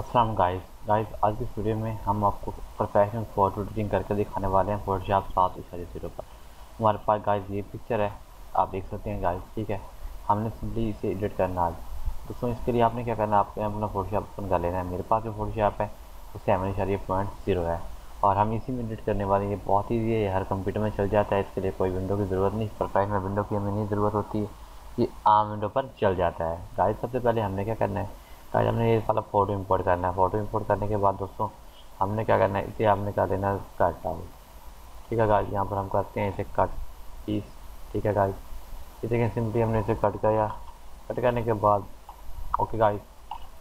अस्सलाम guys guys आज की वीडियो में हम आपको प्रोफेशनल फ़ोटो एडिटिंग करके दिखाने वाले हैं फोटोशॉप सात इशारे ज़ीरो पर। हमारे पास गाइस ये पिक्चर है। आप देख सकते हैं गाइस ठीक है? हमने सिंपली इसे एडिट करना आज दोस्तों, इसके लिए आपने क्या करना है? आपको अपना फोटोशॉप ओपन कर लेना है। मेरे पास जो फोटोशॉप है, वो सेवन इशारे पॉइंट ज़ीरो है। और हम इसी में एडिट करने वाले ये बहुत ईजी है। हर कंप्यूटर में चल जाता है। इसके लिए कोई विंडो की ज़रूरत नहीं। प्रोफेशनल विंडो की हमें नहीं ज़रूरत होती। है ये आम विंडो पर चल जाता है। गाइस सबसे पहले हमने क्या करना है? गाइस हमने ये वाला फ़ोटो इंपोर्ट करना है। फ़ोटो इंपोर्ट करने के बाद दोस्तों, हमने क्या करना है? इसे हमने कर देना कट आउट ठीक है गाइस यहाँ पर हम करते हैं इसे कट पीस ठीक है गाइस इसे देखें सिंपली हमने इसे कट किया। कट करने के बाद ओके गाइस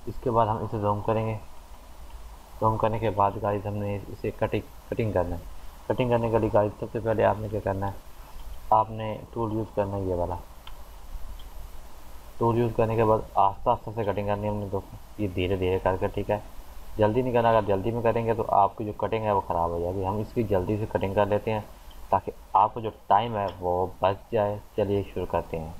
इसके बाद हम इसे जूम करेंगे। जूम करने के बाद गाइस हमने इसे कटिंग कटिंग करना है। कटिंग करने के लिए गाइस सबसे पहले आपने क्या करना है? आपने टूल यूज़ करना है ये वाला। टूल यूज़ करने के बाद आस्ता आस्ता से कटिंग करनी है हमने दोस्तों ये धीरे धीरे करके ठीक है। जल्दी नहीं करना, अगर जल्दी में करेंगे तो आपकी जो कटिंग है वो ख़राब हो जाएगी। हम इसकी जल्दी से कटिंग कर लेते हैं, ताकि आपको जो टाइम है वो बच जाए। चलिए शुरू करते हैं।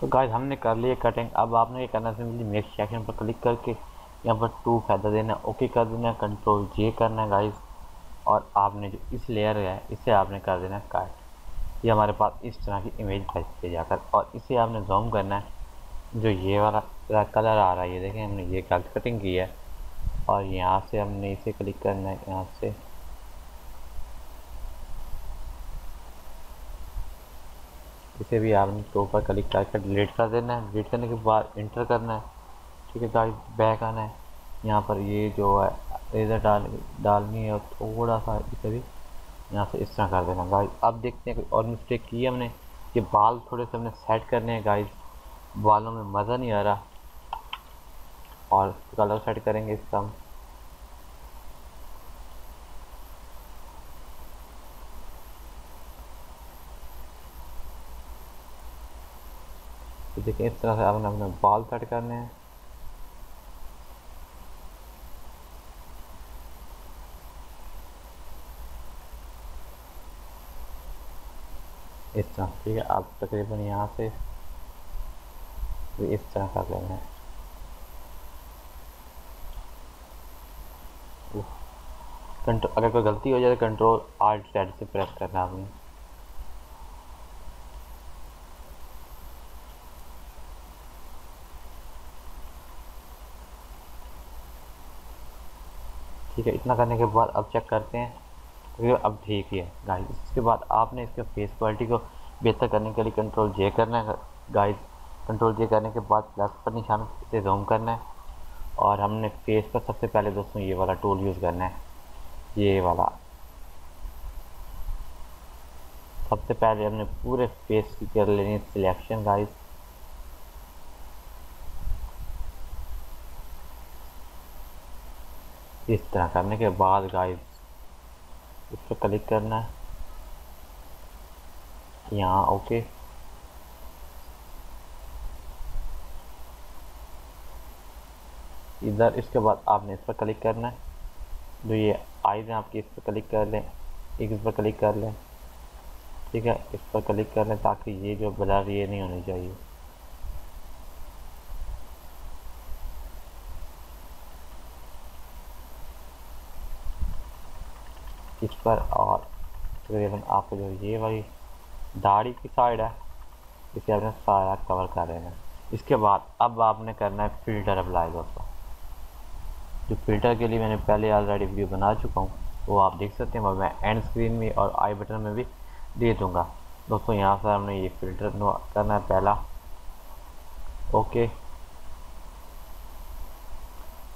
तो गाइस हमने कर लिया कटिंग अब आपने ये करना सिंपली नेक्स्ट सेक्शन पर क्लिक करके यहाँ पर टू फ़ायदा देना ओके कर देना कंट्रोल जे करना है गाइस और आपने जो इस लेयर है, इसे आपने कर देना काट ये हमारे पास इस तरह की इमेज बचते जाकर, और इसे आपने जूम करना है। जो ये वाला कलर आ रहा है, ये देखें, हमने ये कटिंग की है। और यहाँ से हमने इसे क्लिक करना है, यहाँ से। इसे भी आपने के ऊपर क्लिक करके डिलीट कर देना है। डिलीट करने के बाद इंटर करना है। ठीक है गाइस बैक आना है। यहाँ पर ये जो है रेजर डाल, डालनी है और थोड़ा सा इसे भी यहाँ से इस तरह कर देना। गाइस अब देखते हैं और मिस्टेक की है हमने। कि बाल थोड़े से हमने सेट करने हैं गाइस बालों में मज़ा नहीं आ रहा। और कलर सेट करेंगे इसका हम। तो देखिए इस तरह से आपने अपने बाल सेट करने हैं? इस तरह, ठीक है, आप तकरीबन यहाँ से इस तरह कर लेना है। कंट्रोल अगर कोई गलती हो जाए तो कंट्रोल आर्ट सेट से प्रेस करना आपने। ठीक है, इतना करने के बाद अब चेक करते हैं। तो अब ठीक ही गाइस इसके बाद आपने इसके फेस क्वालिटी को बेहतर करने के लिए कंट्रोल जे करना है। गाइस कंट्रोल जे करने के बाद प्लस पर निशान से जूम करना है। और हमने फेस पर सबसे पहले दोस्तों ये वाला टूल यूज़ करना है। ये वाला। सबसे पहले हमने पूरे फेस की कर लेनी सिलेक्शन गाइस इस तरह करने के बाद गाइस इस पर क्लिक करना है। यहाँ ओके इधर इसके बाद आपने इस पर क्लिक करना है। जो ये आइज़ हैं आपकी इस पर क्लिक कर लें। एक इस पर क्लिक कर लें। ठीक है, इस पर क्लिक कर लें ताकि ये जो ब्लर ये नहीं होनी चाहिए। इस पर और तकरीबन आपको जो ये वाली दाढ़ी की साइड है, इसे आपने सारा कवर कर लेना इसके बाद अब आपने करना है फ़िल्टर अप्लाई दोस्तों। जो फ़िल्टर के लिए मैंने पहले ऑलरेडी वीडियो बना चुका हूँ, वो आप देख सकते हैं, और मैं एंड स्क्रीन में और आई बटन में भी दे दूँगा। दोस्तों, यहाँ से हमने ये फ़िल्टर करना है पहला। ओके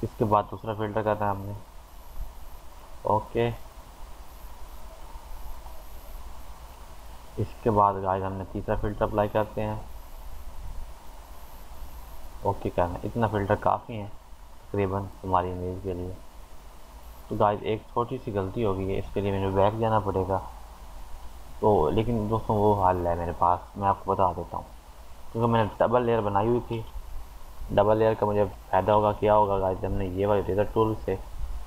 इसके बाद दूसरा फ़िल्टर करना है हमने। ओके इसके बाद गाइस हमने तीसरा फ़िल्टर अप्लाई करते हैं। ओके करना इतना फ़िल्टर काफ़ी है, तकरीबन हमारी इमेज के लिए। तो गाइस एक छोटी सी गलती होगी है इसके लिए मुझे बैक जाना पड़ेगा। तो लेकिन दोस्तों, वो हाल है मेरे पास, मैं आपको बता देता हूँ। क्योंकि मैंने डबल लेयर बनाई हुई थी। डबल लेयर का मुझे फ़ायदा होगा, क्या होगा गाइस हमने ये वाले लेज़र टूल से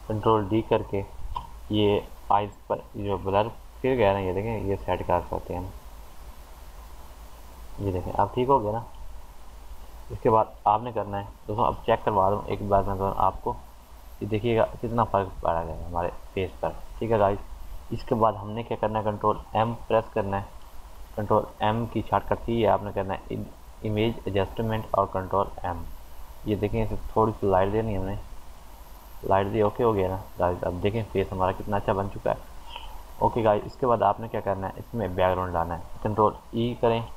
कंट्रोल डी करके ये आइज़ पर जो ब्लर फिर गया ना ये देखें, ये सेट कर सकते हैं ये देखें, अब ठीक हो गया ना? इसके बाद आपने करना है। दोस्तों, अब चेक करवा दूँ, एक बार मैं आपको। ये देखिएगा कितना फ़र्क पड़ा गया हमारे फेस पर। ठीक है गाइस इसके बाद हमने क्या करना है? कंट्रोल एम प्रेस करना है। कंट्रोल एम की शॉर्टकट ही है आपने करना है। इमेज एडजस्टमेंट और कंट्रोल एम ये देखें, इसे थोड़ी सी लाइट देनी हमने। लाइट दी ओके हो गया ना गाइस अब देखें फेस हमारा कितना अच्छा बन चुका है। ओके गाइस इसके बाद आपने क्या करना है? इसमें बैकग्राउंड लाना है। कंट्रोल ई e करें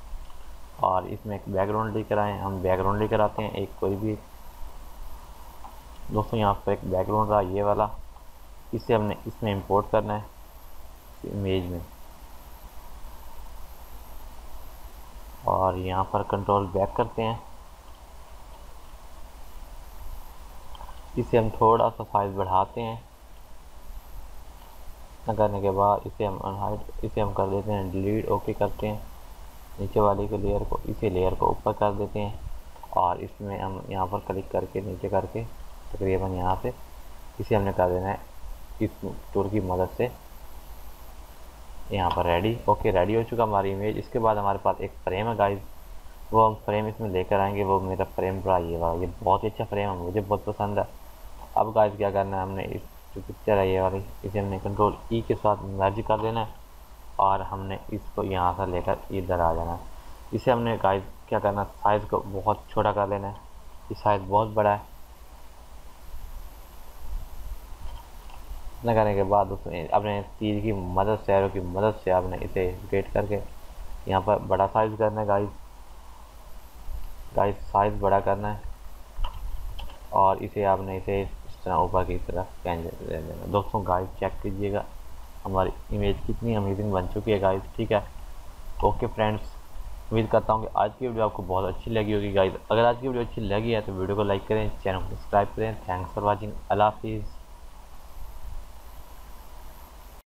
और इसमें एक बैकग्राउंड लेकर आए। हम बैकग्राउंड लेकर आते हैं। एक कोई भी दोस्तों, यहाँ पर एक बैकग्राउंड रहा, ये वाला। इसे हमने इसमें इंपोर्ट करना है इमेज में। और यहाँ पर कंट्रोल बैक करते हैं। इसे हम थोड़ा सा साइज़ बढ़ाते हैं। करने के बाद इसे हम अनहाइड इसे हम कर देते हैं डिलीट ओके करते हैं। नीचे वाली के लेयर को, इसी लेयर को ऊपर कर देते हैं। और इसमें हम यहाँ पर क्लिक करके, नीचे करके, तकरीबन यहाँ से इसे हमने कर देना है। इस टूर की मदद से यहाँ पर रेडी ओके रेडी हो चुका हमारी इमेज इसके बाद हमारे पास एक फ्रेम है गाइज़ वो हम फ्रेम इसमें लेकर आएँगे। वो मेरा फ्रेम बड़ा ये वाला। ये बहुत ही अच्छा फ्रेम है, मुझे बहुत पसंद है। अब गाइज़ क्या करना है, हमने इस जो पिक्चर है ये वाली, इसे हमने कंट्रोल ई e के साथ मर्ज कर देना है और हमने इसको यहाँ से लेकर इधर आ जाना है। इसे हमने गाइस क्या करना साइज़ को बहुत छोटा कर लेना है। ये साइज़ बहुत बड़ा है। इतना करने के बाद उसमें अपने तीर की मदद से एरो की मदद से आपने इसे गेट करके यहाँ पर बड़ा साइज़ करना है गाइस गाइस साइज़ बड़ा करना है। और इसे आपने इस तरह ऊपर की तरफ़ देना दोस्तों गाइस चेक कीजिएगा। हमारी इमेज कितनी अमेजिंग बन चुकी है गाइस ठीक है? ओके फ्रेंड्स उम्मीद करता हूँ कि आज की वीडियो आपको बहुत अच्छी लगी होगी गाइस अगर आज की वीडियो अच्छी लगी है तो वीडियो को लाइक करें चैनल को सब्सक्राइब करें। थैंक्स फॉर वॉचिंग अल्लाह हाफिज़